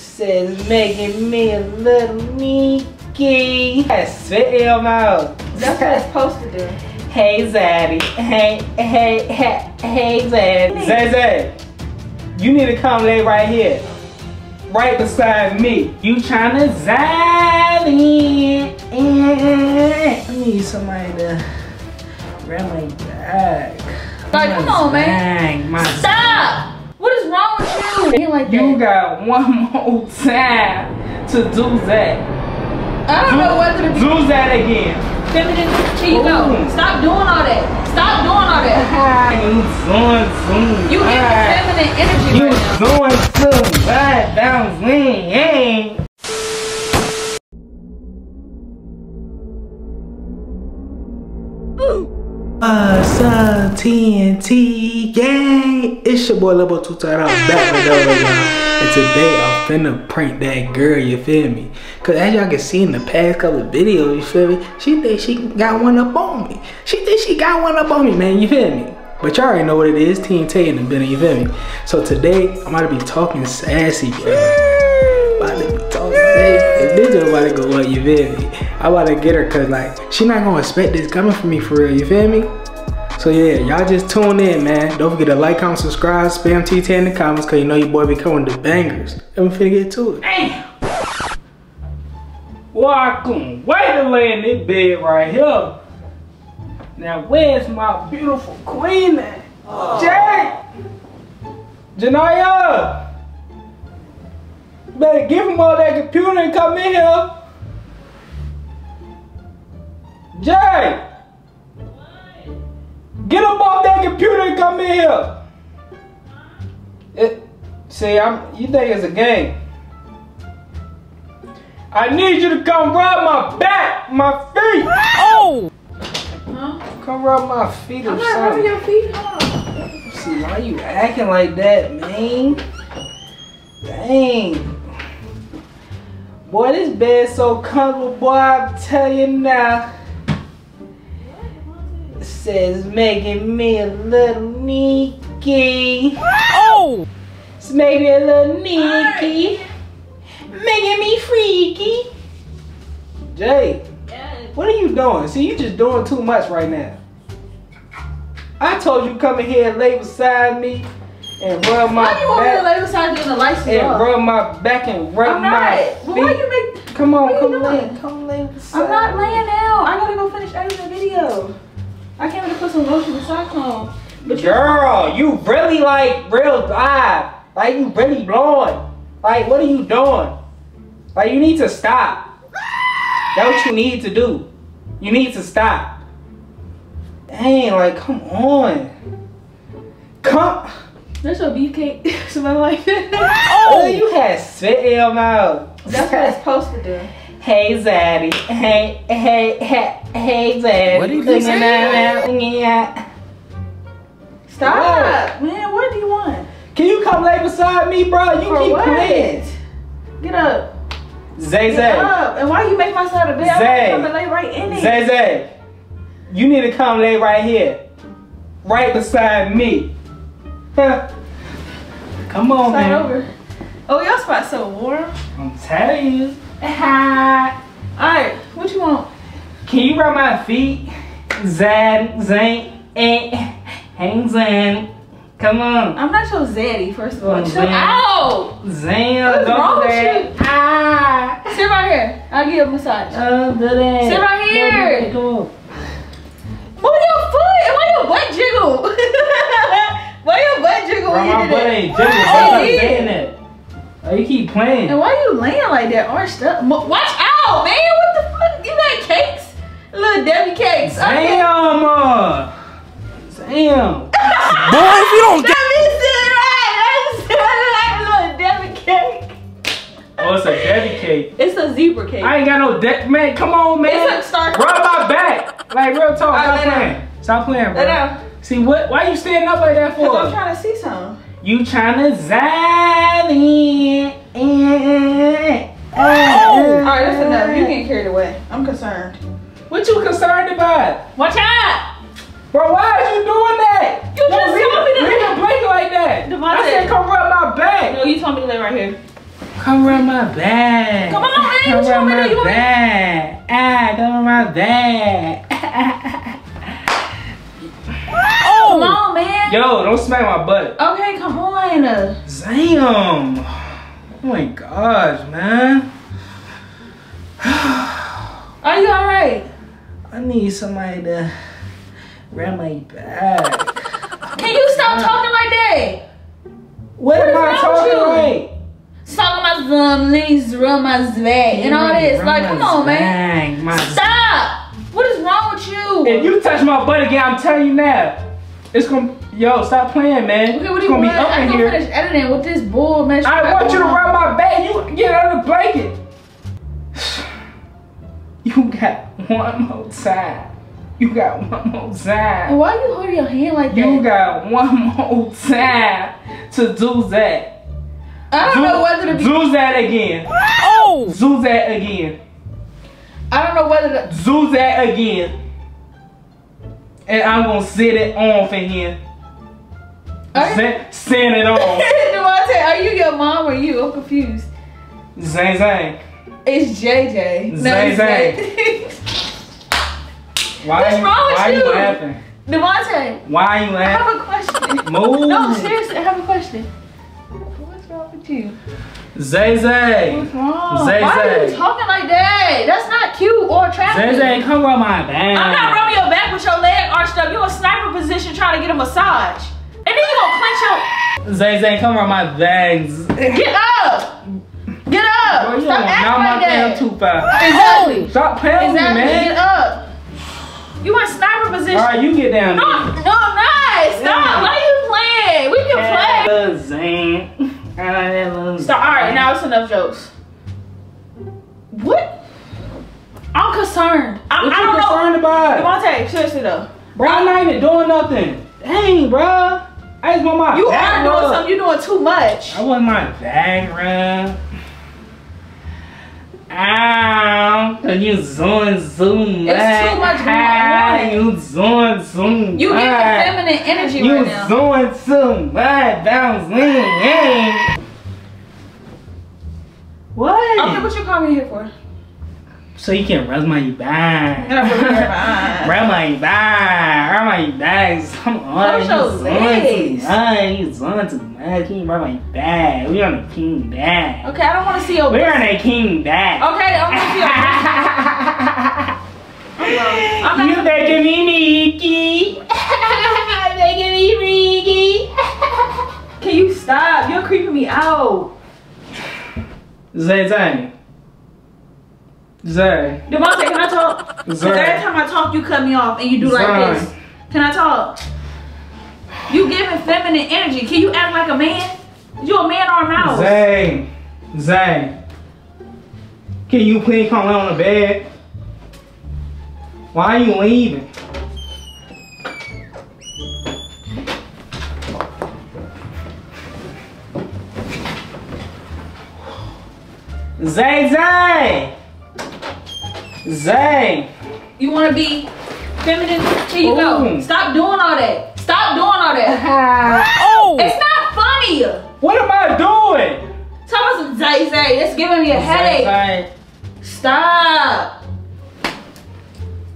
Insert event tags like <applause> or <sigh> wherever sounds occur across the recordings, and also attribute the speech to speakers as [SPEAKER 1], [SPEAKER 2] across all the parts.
[SPEAKER 1] says making me a little meeky. Spit in your mouth.
[SPEAKER 2] That's what it's supposed to do.
[SPEAKER 1] Hey Zaddy. Hey, hey, hey, hey Zaddy. Zay Zay, you need to come lay right here. Right beside me. You trying to Zaddy. Mm-hmm. I need somebody to grab my back.
[SPEAKER 2] Like, come on, man.
[SPEAKER 1] Bang, my
[SPEAKER 2] Stop! What is wrong with you? Ain't like
[SPEAKER 1] You got one more time to do that.
[SPEAKER 2] I don't know whether to be
[SPEAKER 1] Do that again.
[SPEAKER 2] feminine. Here you go. Stop doing all that. Stop doing all that. <laughs>
[SPEAKER 1] You doing soon.
[SPEAKER 2] You give feminine energy
[SPEAKER 1] You
[SPEAKER 2] right now.
[SPEAKER 1] doing soon. Right down swing. TNT gang? It's your boy Level 2 Tight. I'm back with y'all. And today I'm finna prank that girl, you feel me? Cause as y'all can see in the past couple of videos, you feel me? She think she got one up on me. She think she got one up on me, man, you feel me? But y'all already know what it is, TNT in the building, you feel me? So today, I'm about to be talking sassy, bro. About to be talking sassy. This is about to go up, you feel me? I'm about to get her cause like, she not gonna expect this coming from me for real, you feel me? So yeah, y'all just tune in, man. Don't forget to like, comment, subscribe, spam TT in the comments, cause you know your boy be coming to bangers. And we finna get to it. Damn! Well, I couldn't wait to lay in this bed right here. Now, where's my beautiful queen at? Oh. Jay! Janaya! Better give him all that computer and come in here. Jay! Get up off that computer and come in here. It, see, I'm. You think it's a game? I need you to come rub my back, my feet. Oh!
[SPEAKER 2] Huh?
[SPEAKER 1] Come rub my feet or
[SPEAKER 2] I'm not rubbing your feet. Hold on.
[SPEAKER 1] See, why you acting like that, man? Dang. Boy, this bed's so comfortable, boy, I tell you now. Says making me a little neaky.
[SPEAKER 2] Oh!
[SPEAKER 1] It's making me a little neaky. Making me freaky. Jay, what are you doing? See, you just doing too much right now. I told you come in here and lay beside me and rub my back.
[SPEAKER 2] Why you over here
[SPEAKER 1] back
[SPEAKER 2] lay beside you and the lights
[SPEAKER 1] and
[SPEAKER 2] off?
[SPEAKER 1] rub my back and rub
[SPEAKER 2] I'm
[SPEAKER 1] my feet.
[SPEAKER 2] Why you make...
[SPEAKER 1] Come on, come lay, come lay beside.
[SPEAKER 2] I'm not laying down. I gotta go finish editing the video. I to put some lotion and cyclone. But
[SPEAKER 1] Girl, you really like real vibe. Like you really blowing. Like what are you doing? Like you need to stop. That's what you need to do. You need to stop. Dang, like come on. Come.
[SPEAKER 2] That's your beefcake <laughs> smell like that.
[SPEAKER 1] Oh, <laughs> you had spit in your mouth.
[SPEAKER 2] That's what it's supposed to do.
[SPEAKER 1] Hey Zaddy. Hey, hey, hey, hey Zaddy.
[SPEAKER 3] What did he say?
[SPEAKER 1] Yeah.
[SPEAKER 2] Stop, man. What do you want?
[SPEAKER 1] Can you come lay beside me, bro? You
[SPEAKER 2] For
[SPEAKER 1] keep
[SPEAKER 2] what?
[SPEAKER 1] playing.
[SPEAKER 2] Get up.
[SPEAKER 1] Zay
[SPEAKER 2] Get
[SPEAKER 1] Zay.
[SPEAKER 2] up. And why you make my side of the bed?
[SPEAKER 1] Zay.
[SPEAKER 2] I'm gonna lay right in it.
[SPEAKER 1] Zay Zay. You need to come lay right here. Right beside me. Huh. Come on,
[SPEAKER 2] Start
[SPEAKER 1] man.
[SPEAKER 2] over. Oh, your spot's so warm.
[SPEAKER 1] I'm telling you. Hi.
[SPEAKER 2] Alright, what you want?
[SPEAKER 1] Can you rub my feet? Zan, Zane, eh, hang Zan. Come on.
[SPEAKER 2] I'm not your zaddy, first of all.
[SPEAKER 1] Man.
[SPEAKER 2] out.
[SPEAKER 1] Zan,
[SPEAKER 2] What's
[SPEAKER 1] don't
[SPEAKER 2] wrong with you?
[SPEAKER 1] Ah.
[SPEAKER 2] Sit right here. I'll give you a massage.
[SPEAKER 1] Oh, do that.
[SPEAKER 2] Sit right here.
[SPEAKER 1] Come on.
[SPEAKER 2] Move your foot. And why your butt jiggle? <laughs> why your butt jiggle
[SPEAKER 1] Bro,
[SPEAKER 2] when you
[SPEAKER 1] my butt ain't.
[SPEAKER 2] Oh,
[SPEAKER 1] Stop
[SPEAKER 2] yeah.
[SPEAKER 1] saying that. Oh, you keep playing.
[SPEAKER 2] And why you laying like that, arched up? Mo- Watch out, man! What the fuck? You got cakes? Little Debbie cakes.
[SPEAKER 1] Damn. uh, Damn. <laughs>
[SPEAKER 3] Boy, if you don't get
[SPEAKER 2] That means it right. That's like a little Debbie cake.
[SPEAKER 1] Oh, it's a Debbie cake.
[SPEAKER 2] It's a zebra cake.
[SPEAKER 1] I ain't got no deck, man. Come on, man.
[SPEAKER 2] It's a star-
[SPEAKER 1] Rub my back. Like real talk.
[SPEAKER 2] Alright,
[SPEAKER 1] Stop
[SPEAKER 2] lay down.
[SPEAKER 1] playing. Stop playing, bro.
[SPEAKER 2] Lay down.
[SPEAKER 1] See what? Why you standing up like that for?
[SPEAKER 2] Cause I'm trying to see something.
[SPEAKER 1] You trying to zally?
[SPEAKER 2] All right, that's enough. You can't carry carried away. I'm concerned.
[SPEAKER 1] What you concerned about,
[SPEAKER 2] Watch out!
[SPEAKER 1] bro? Why are you doing that?
[SPEAKER 2] You just
[SPEAKER 1] leave,
[SPEAKER 2] told me to-
[SPEAKER 1] leave a blanket like that.
[SPEAKER 2] Devontae.
[SPEAKER 1] I said come rub my back.
[SPEAKER 2] No, you told me to lay right here.
[SPEAKER 1] Come around my back.
[SPEAKER 2] Come on, man.
[SPEAKER 1] Come
[SPEAKER 2] What you want me to
[SPEAKER 1] my
[SPEAKER 2] do? You want me-
[SPEAKER 1] back. Ah, come around my back. Yo, don't smack my butt.
[SPEAKER 2] Okay, come on.
[SPEAKER 1] Damn. Oh my gosh, man.
[SPEAKER 2] Are you alright?
[SPEAKER 1] I need somebody to around my back.
[SPEAKER 2] Can you stop talking like that?
[SPEAKER 1] What,
[SPEAKER 2] What
[SPEAKER 1] am I talking
[SPEAKER 2] you?
[SPEAKER 1] like?
[SPEAKER 2] Talking about some leaves, run my zwag, and all this. Like, come on, man. Stop. What is wrong with you?
[SPEAKER 1] If you touch my butt again, I'm telling you now. It's gonna yo, stop playing, man.
[SPEAKER 2] Okay, what do
[SPEAKER 1] it's
[SPEAKER 2] you
[SPEAKER 1] gonna
[SPEAKER 2] want?
[SPEAKER 1] be up
[SPEAKER 2] I'm
[SPEAKER 1] in
[SPEAKER 2] gonna
[SPEAKER 1] here.
[SPEAKER 2] finish editing with this bull mess.
[SPEAKER 1] I want you to rub my back. You get out of the blanket. <sighs> You got one more time. You got one more time.
[SPEAKER 2] Why are you holding your hand like that?
[SPEAKER 1] You got one more time to do that.
[SPEAKER 2] I don't know whether to be.
[SPEAKER 1] Do that again.
[SPEAKER 3] Oh!
[SPEAKER 1] Do that again.
[SPEAKER 2] I don't know whether to.
[SPEAKER 1] Do that again. And I'm gonna set it in here.
[SPEAKER 2] Are,
[SPEAKER 1] Set, set it on. <laughs>
[SPEAKER 2] Devontae, are you your mom or you? I'm confused.
[SPEAKER 1] Zang zang.
[SPEAKER 2] It's JJ. No,
[SPEAKER 1] Zay,
[SPEAKER 2] it's. <laughs>
[SPEAKER 1] Why
[SPEAKER 2] What's
[SPEAKER 1] you,
[SPEAKER 2] wrong with
[SPEAKER 1] why
[SPEAKER 2] you?
[SPEAKER 1] you laughing?
[SPEAKER 2] Devontae,
[SPEAKER 1] Why are you laughing?
[SPEAKER 2] I have a question.
[SPEAKER 1] Move.
[SPEAKER 2] No, seriously, I have a question. Wrong with you?
[SPEAKER 1] Zay Zay.
[SPEAKER 2] What's wrong?
[SPEAKER 1] Zay,
[SPEAKER 2] Why are
[SPEAKER 1] Zay.
[SPEAKER 2] you talking like that? That's not cute or attractive.
[SPEAKER 1] Zay Zay, come on my back.
[SPEAKER 2] I'm not rubbing your back with your leg arched up. You in sniper position trying to get a massage. And then you gonna clench your
[SPEAKER 1] Zay Zay, come on my bags.
[SPEAKER 2] Get up! Get up! Stop acting like that.
[SPEAKER 1] tooth out.
[SPEAKER 2] Exactly.
[SPEAKER 1] Stop playing
[SPEAKER 2] Exactly.
[SPEAKER 1] me,
[SPEAKER 2] Get up. You in sniper position.
[SPEAKER 1] All right, you get down
[SPEAKER 2] No,
[SPEAKER 1] there.
[SPEAKER 2] no, I'm not. Stop.
[SPEAKER 1] Yeah.
[SPEAKER 2] Why you playing? We can play.
[SPEAKER 1] Little Zang. That little
[SPEAKER 2] Stop. All right, now it's enough jokes. What? I'm concerned. I,
[SPEAKER 1] What
[SPEAKER 2] I
[SPEAKER 1] you concerned about?
[SPEAKER 2] know. Devontae, seriously though.
[SPEAKER 1] Bro, I'm not even doing nothing. Dang, bro. I just want my
[SPEAKER 2] You are doing
[SPEAKER 1] rub.
[SPEAKER 2] something. You're doing too much.
[SPEAKER 1] I want my bag rub. Ow, cause you zoom zoom.
[SPEAKER 2] It's too much on.
[SPEAKER 1] You zoom zoom.
[SPEAKER 2] You
[SPEAKER 1] back.
[SPEAKER 2] get the feminine energy
[SPEAKER 1] You
[SPEAKER 2] right now.
[SPEAKER 1] You zoom zoom. Back bounce lean. What?
[SPEAKER 2] Okay, what you call me here for?
[SPEAKER 1] So you can rub my back.
[SPEAKER 2] Get up over here, man.
[SPEAKER 1] Rub my back. Rub my back. Come on.
[SPEAKER 2] Close your
[SPEAKER 1] you zoom
[SPEAKER 2] legs.
[SPEAKER 1] You zoom too much. Rub my back? We on a king back.
[SPEAKER 2] Okay, I don't want to see your.
[SPEAKER 1] We're on a king back.
[SPEAKER 2] Okay, I want to see your. <laughs> I'm not-
[SPEAKER 1] you making <laughs> me Mickey. making me Mickey.
[SPEAKER 2] Can you stop? You're creeping me out.
[SPEAKER 1] Zay Zay. Zay.
[SPEAKER 2] Devontae, can I talk?
[SPEAKER 1] Zay.
[SPEAKER 2] every time I talk, you cut me off and you do like this. Can I talk? You giving feminine energy. Can you act like a man? You a man or a mouse?
[SPEAKER 1] Zay. Zay. Can you please come lay on the bed? Why are you leaving? Zay Zay! Zay!
[SPEAKER 2] You want to be feminine? Here you go. Stop doing all that. Stop doing all that. <laughs>
[SPEAKER 3] Oh!
[SPEAKER 2] It's not funny.
[SPEAKER 1] What am I doing?
[SPEAKER 2] Tell us some Zay Zay. It's giving me a headache.
[SPEAKER 1] Zay,
[SPEAKER 2] Stop.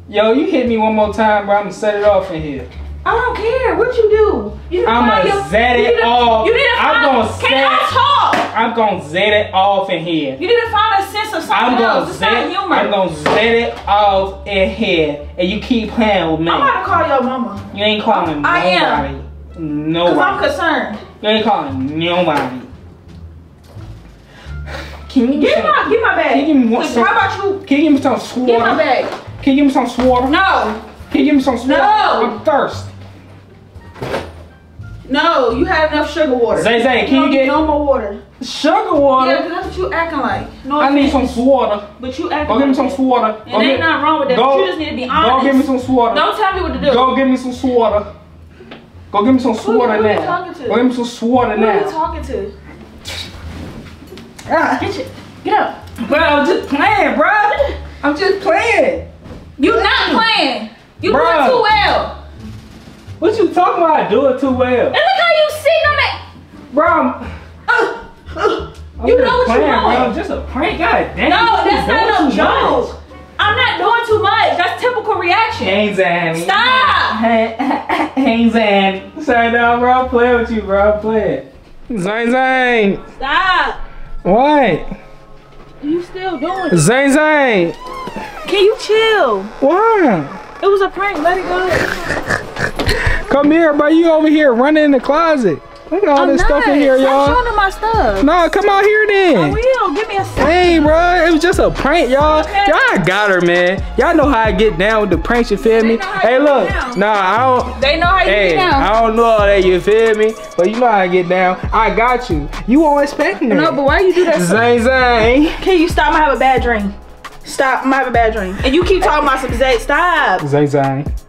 [SPEAKER 1] Yo, you hit me one more time, bro. I'm gonna set it off in here.
[SPEAKER 2] I don't care what you do. You
[SPEAKER 1] I'ma
[SPEAKER 2] set your-
[SPEAKER 1] zet
[SPEAKER 2] you
[SPEAKER 1] it off.
[SPEAKER 2] You need to
[SPEAKER 1] I'm gonna
[SPEAKER 2] Can
[SPEAKER 1] zet-
[SPEAKER 2] I talk?
[SPEAKER 1] I'm gonna zet it off in here.
[SPEAKER 2] You need to find a sense of something
[SPEAKER 1] I'm
[SPEAKER 2] else.
[SPEAKER 1] gonna
[SPEAKER 2] It's
[SPEAKER 1] zet.
[SPEAKER 2] humor.
[SPEAKER 1] I'm gonna zet it off in here, and you keep playing with me.
[SPEAKER 2] I'm about to call your mama.
[SPEAKER 1] You ain't calling
[SPEAKER 2] I am.
[SPEAKER 1] nobody.
[SPEAKER 2] Cause I'm concerned.
[SPEAKER 1] You ain't calling nobody. Can you
[SPEAKER 2] Give my, give my bag.
[SPEAKER 1] Can you give me one some-
[SPEAKER 2] how about you
[SPEAKER 1] Can you give me some
[SPEAKER 2] give my
[SPEAKER 1] water?
[SPEAKER 2] bag?
[SPEAKER 1] Can you give me some water?
[SPEAKER 2] No,
[SPEAKER 1] Can you give me some water?
[SPEAKER 2] No.
[SPEAKER 1] I'm thirsty.
[SPEAKER 2] no, you had enough sugar water.
[SPEAKER 1] Zay Zay, can
[SPEAKER 2] no,
[SPEAKER 1] you get
[SPEAKER 2] no more water?
[SPEAKER 1] Sugar water?
[SPEAKER 2] Yeah, that's what you acting like. No,
[SPEAKER 1] I need some water.
[SPEAKER 2] But you acting
[SPEAKER 1] Go give me some water.
[SPEAKER 2] And ain't nothing wrong with that.
[SPEAKER 1] Go,
[SPEAKER 2] but you just need to be honest.
[SPEAKER 1] go give me some water.
[SPEAKER 2] Don't tell me what to do.
[SPEAKER 1] Go give me some water. Go give me some water
[SPEAKER 2] who you
[SPEAKER 1] now.
[SPEAKER 2] talking to?
[SPEAKER 1] Go give me some water
[SPEAKER 2] Who are you talking to?
[SPEAKER 1] Ah,
[SPEAKER 2] Get your, get up.
[SPEAKER 1] bro, I'm just playing, bro. I'm just playing.
[SPEAKER 2] You not playing. You
[SPEAKER 1] Bruh.
[SPEAKER 2] doing too well.
[SPEAKER 1] What you talking about? I do it too well,
[SPEAKER 2] And look how you sitting on that.
[SPEAKER 1] bro. I'm,
[SPEAKER 2] Uh, You know what you're
[SPEAKER 1] Bro,
[SPEAKER 2] doing.
[SPEAKER 1] just a prank. God damn.
[SPEAKER 2] No,
[SPEAKER 1] you
[SPEAKER 2] that's
[SPEAKER 1] doing
[SPEAKER 2] not no
[SPEAKER 1] too
[SPEAKER 2] joke. I'm not doing too much. That's typical reaction.
[SPEAKER 1] Hey, Zan.
[SPEAKER 2] Stop.
[SPEAKER 1] Hey, <laughs> hey, Zan. Sorry, no, bro. I'm playing with you, bro. I'm playing. Zane, Zane.
[SPEAKER 2] Stop.
[SPEAKER 1] What?
[SPEAKER 2] You still doing it.
[SPEAKER 1] Zane, Zane.
[SPEAKER 2] Can you chill?
[SPEAKER 1] What?
[SPEAKER 2] It was a prank. Let it go.
[SPEAKER 1] Come here, bro. You over here running in the closet. Look at all
[SPEAKER 2] I'm
[SPEAKER 1] this
[SPEAKER 2] not.
[SPEAKER 1] stuff in here, y'all.
[SPEAKER 2] Stop showing them my stuff.
[SPEAKER 1] No, come out here then.
[SPEAKER 2] I will. Give me a second.
[SPEAKER 1] Hey, bro, it was just a prank, y'all.
[SPEAKER 2] Okay.
[SPEAKER 1] Y'all got her, man. Y'all know how I get down with the pranks, you feel me? Hey, look. Nah, I don't.
[SPEAKER 2] They know how you
[SPEAKER 1] Hey,
[SPEAKER 2] get down.
[SPEAKER 1] I don't know all that, you feel me? But you know how I get down. I got you. You won't expect me.
[SPEAKER 2] No, but why you do that?
[SPEAKER 1] Zang, zang.
[SPEAKER 2] Can you stop? Gonna have a bad dream. Stop. I'm gonna have a bad dream. And you keep talking about some Zay. Stop.
[SPEAKER 1] Zang, zang.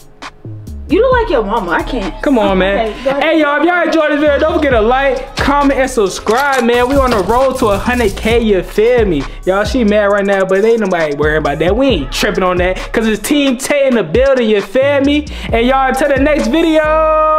[SPEAKER 2] You look like your mama. I can't.
[SPEAKER 1] Come on, man.
[SPEAKER 2] Okay,
[SPEAKER 1] hey, y'all, if y'all enjoyed this video, don't forget to like, comment, and subscribe, man. We on the road to 100K, you feel me? Y'all, she mad right now, but ain't nobody worried about that. We ain't tripping on that, because it's Team Tae in the building, you feel me? And y'all, until the next video.